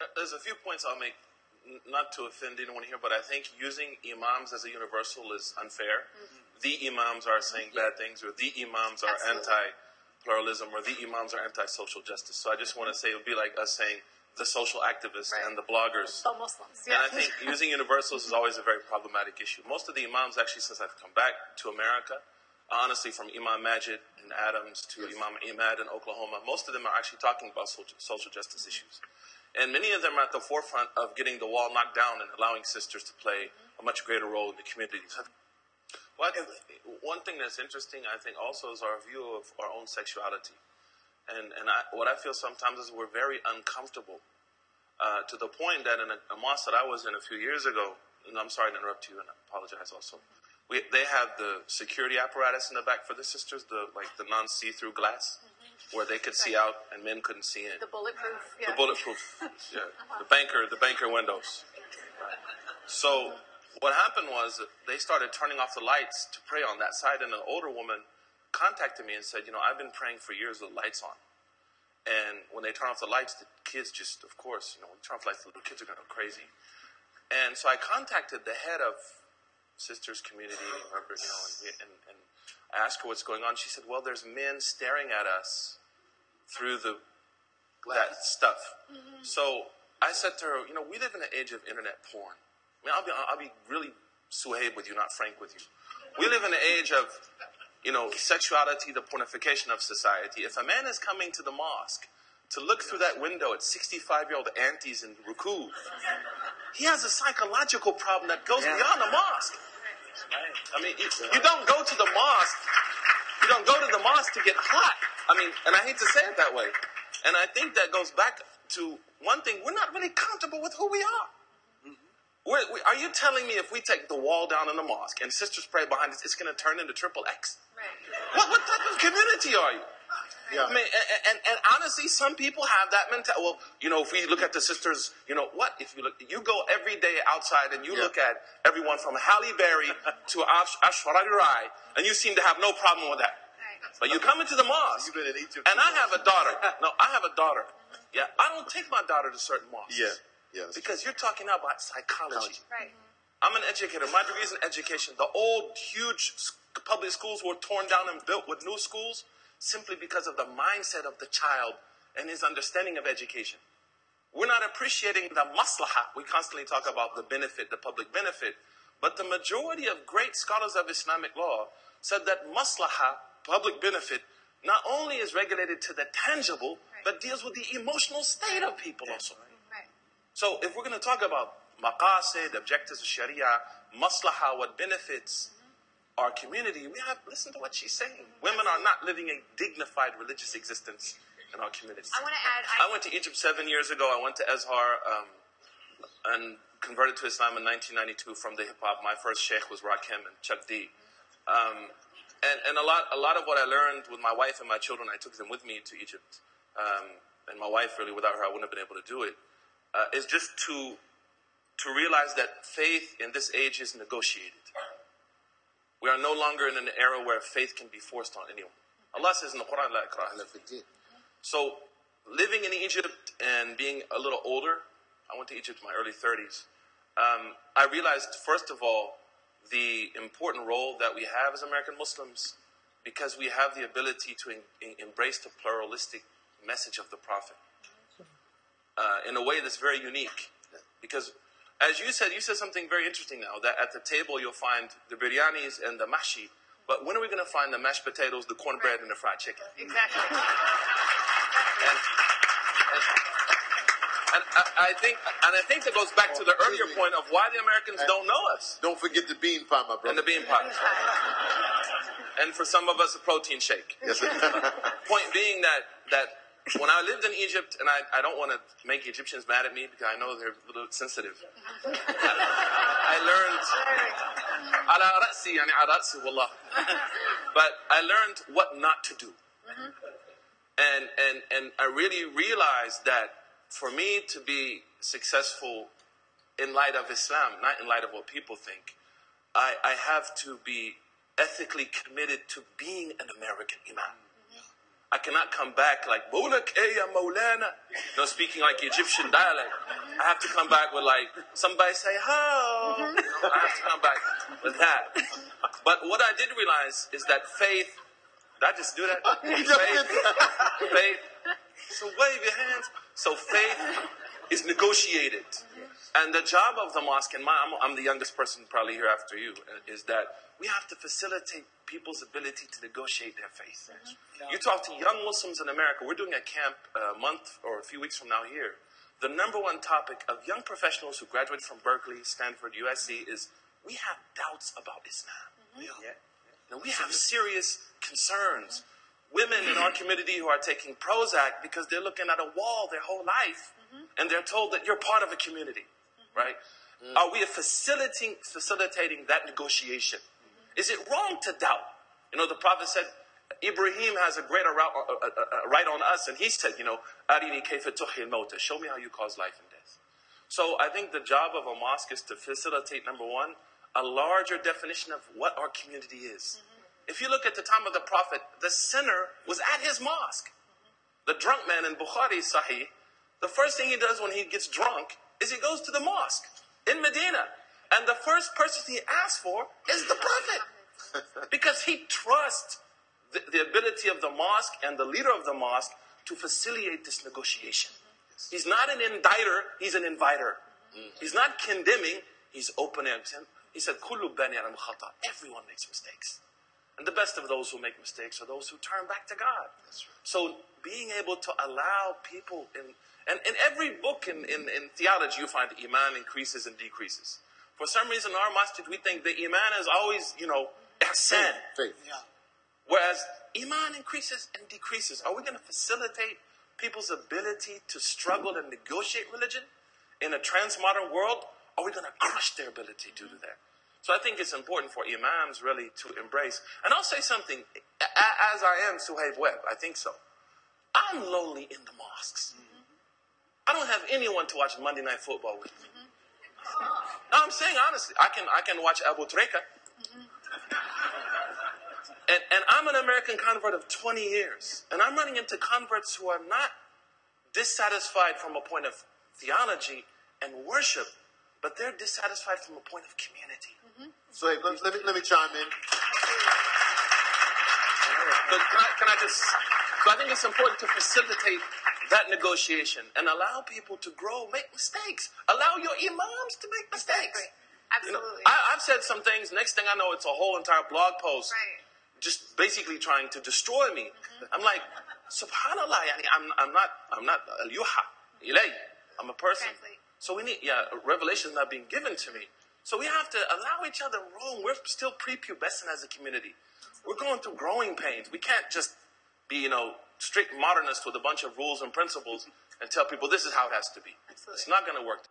Uh, there's a few points I'll make, n- not to offend anyone here, but I think using imams as a universal is unfair. Mm-hmm. The imams are saying bad things, or the imams are anti-pluralism, or the imams are anti-social justice. So I just want to mm-hmm. say it would be like us saying the social activists Right. and the bloggers. The Muslims. And I think using universals is always a very problematic issue. Most of the imams, actually, since I've come back to America, honestly, from Imam Majid in Adams to Imam Ahmad in Oklahoma, most of them are actually talking about social, social justice mm-hmm. issues. And many of them are at the forefront of getting the wall knocked down and allowing sisters to play a much greater role in the communities. Well, I one thing that's interesting, I think, also is our view of our own sexuality. And, and I, what I feel sometimes is we're very uncomfortable uh, to the point that in a, a mosque that I was in a few years ago, and I'm sorry to interrupt you and I apologize also. We, they have the security apparatus in the back for the sisters, the like the non see-through glass, where they could see out and men couldn't see in. the bulletproof. Yeah. The bulletproof, yeah, the banker, the banker windows. So what happened was they started turning off the lights to pray on that side, and an older woman contacted me and said, "You know, I've been praying for years with lights on, and when they turn off the lights, the kids just, of course, you know, when you turn off the lights, the little kids are going to go crazy." And so I contacted the head of Sisters Community, you know, and, and, and I asked her what's going on. She said, "Well, there's men staring at us through the that stuff." Mm-hmm. So I said to her, "You know, we live in an age of internet porn. I mean, I'll be I'll be really suave with you, not frank with you. We live in an age of, you know, sexuality, the pornification of society. If a man is coming to the mosque to look through that window at 65 year old aunties in ruku, he has a psychological problem that goes beyond the mosque. I mean, you, you don't go to the mosque. You don't go to the mosque to get hot. I mean, and I hate to say it that way. And I think that goes back to one thing: we're not really comfortable with who we are. Mm-hmm. We're, we, are you telling me if we take the wall down in the mosque and sisters pray behind us, it's going to turn into triple X? Right. What, what type of community are you? Yeah. I mean, and, and, and honestly, some people have that mentality. Well, you know, if we look at the sisters, you know, what if you look? You go every day outside and you Yeah. look at everyone from Halle Berry to Ash, Aishwarya Rai, and you seem to have no problem with that. But you come into the mosque, You've been in Egypt. and I have a daughter. No, I have a daughter. Yeah, I don't take my daughter to certain mosques. Yeah. Yeah. that's Because you're talking about psychology. Psychology. Right. I'm an educator. My degree is in education. The old, huge public schools were torn down and built with new schools simply because of the mindset of the child and his understanding of education. We're not appreciating the maslaha. We constantly talk about the benefit, the public benefit. But the majority of great scholars of Islamic law said that maslaha, public benefit, not only is regulated to the tangible, but deals with the emotional state of people also. Right. So if we're going to talk about maqasid, objectives of Sharia, maslaha, what benefits our community, we have listen to what she's saying. Women are not living a dignified religious existence in our communities. I want to add. I went to Egypt seven years ago. I went to Azhar um, and converted to Islam in 1992 from the hip hop. My first sheikh was Rakim and Chuck D. Um, and and a lot a lot of what I learned with my wife and my children, I took them with me to Egypt. Um, and my wife, really, without her, I wouldn't have been able to do it. Uh, is just to to realize that faith in this age is negotiated. We are no longer in an era where faith can be forced on anyone. Allah says in the Quran, "La forget. so, living in Egypt and being a little older, I went to Egypt in my early 30s. Um, I realized, first of all, the important role that we have as American Muslims because we have the ability to embrace the pluralistic message of the Prophet uh, in a way that's very unique. Because, as you said, you said something very interesting now that at the table you'll find the biryanis and the mashi. But when are we going to find the mashed potatoes, the cornbread, and the fried chicken? Exactly. and, and, and I, I think, and I think that goes back to the earlier point of why the Americans don't know us Don't forget the bean pie, my brother. and the bean pot, and for some of us, a protein shake. Yes, sir. Point being that that when I lived in Egypt, and I, I don't want to make Egyptians mad at me because I know they're a little sensitive. I learned على رأسي يعني على رأسي والله. But I learned what not to do. And, and, and I really realized that for me to be successful in light of Islam, not in light of what people think, I, I have to be ethically committed to being an American Imam. I cannot come back like Mulak ya Maulana, know, speaking like Egyptian dialect. I have to come back with like somebody say ho. You I have to come back with that. But what I did realize is that faith. Did I just do that? faith, faith. So wave your hands. So faith is negotiated. And the job of the mosque, and my, I'm, I'm the youngest person probably here after you, uh, is that we have to facilitate people's ability to negotiate their faith. Mm-hmm. You talk to young Muslims in America, we're doing a camp a month or a few weeks from now here. The number one topic of young professionals who graduate from Berkeley, Stanford, USC is we have doubts about Islam. Mm-hmm. Yeah. Now, we have serious concerns. Women in our community who are taking Prozac because they're looking at a wall their whole life mm-hmm. and they're told that you're part of a community, right? Are we facilitating, facilitating that negotiation? Is it wrong to doubt? You know, the Prophet said, Ibrahim has a greater uh, uh, uh, right on us, and he said, you know, Arini. Show me how you cause life and death. So I think the job of a mosque is to facilitate, number one, a larger definition of what our community is. If you look at the time of the Prophet, the sinner was at his mosque. The drunk man in Bukhari Sahih, the first thing he does when he gets drunk is he goes to the mosque in Medina. And the first person he asks for is the Prophet. because he trusts the, the ability of the mosque and the leader of the mosque to facilitate this negotiation. He's not an indicter, he's an inviter. He's not condemning, he's opening him. He said, Kullu bani adam. Everyone makes mistakes. And the best of those who make mistakes are those who turn back to God. Right. So being able to allow people in and in every book in, in, in theology you find iman increases and decreases. For some reason in our masjid we think the iman is always, you know, ihsan. Faith. Whereas Iman increases and decreases. Are we going to facilitate people's ability to struggle and negotiate religion in a transmodern world? Are we going to crush their ability due to do that? So I think it's important for imams really to embrace. And I'll say something, as I am Suhaib Webb, I think so. I'm lonely in the mosques. I don't have anyone to watch Monday Night Football with me. No, I'm saying honestly, I can I can watch Abu Treka. And, and I'm an American convert of 20 years. And I'm running into converts who are not dissatisfied from a point of theology and worship, but they're dissatisfied from a point of community. So hey, let, let me let me chime in. So can I, can I just? So I think it's important to facilitate that negotiation and allow people to grow, make mistakes. Allow your imams to make mistakes. Exactly. You know, Absolutely. I, I've said some things. Next thing I know, it's a whole entire blog post, Right. just basically trying to destroy me. Mm-hmm. I'm like, Subhanallah, yani, I'm, I'm not, I'm not al yuha, ilay. I'm a person. Translate. So we need, yeah, revelation is not being given to me. So we have to allow each other room. We're still prepubescent as a community. We're going through growing pains. We can't just be, you know, strict modernists with a bunch of rules and principles and tell people this is how it has to be. It's not going to work.